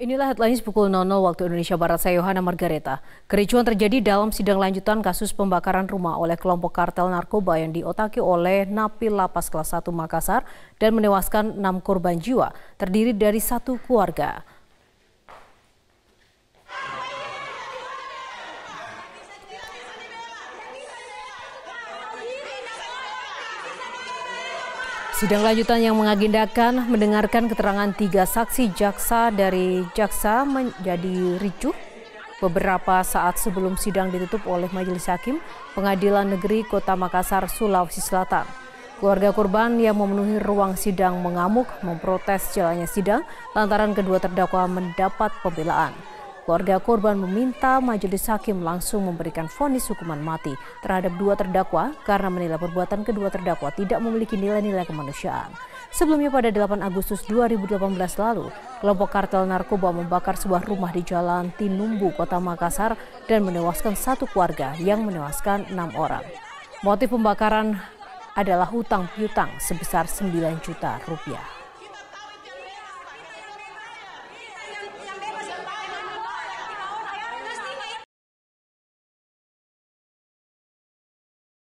Inilah headlines pukul 00 waktu Indonesia Barat saya Yohana Margareta. Kericuan terjadi dalam sidang lanjutan kasus pembakaran rumah oleh kelompok kartel narkoba yang diotaki oleh Napil Lapas Kelas 1 Makassar dan menewaskan enam korban jiwa, terdiri dari satu keluarga. Sidang lanjutan yang mengagendakan mendengarkan keterangan tiga saksi jaksa dari jaksa menjadi ricuh beberapa saat sebelum sidang ditutup oleh Majelis Hakim Pengadilan Negeri Kota Makassar, Sulawesi Selatan. Keluarga korban yang memenuhi ruang sidang mengamuk memprotes jalannya sidang lantaran kedua terdakwa mendapat pembelaan. Keluarga korban meminta majelis hakim langsung memberikan vonis hukuman mati terhadap dua terdakwa karena menilai perbuatan kedua terdakwa tidak memiliki nilai-nilai kemanusiaan. Sebelumnya pada 8 Agustus 2018 lalu, kelompok kartel narkoba membakar sebuah rumah di Jalan Tinumbu, Kota Makassar dan menewaskan satu keluarga yang menewaskan enam orang. Motif pembakaran adalah hutang piutang sebesar 9 juta rupiah.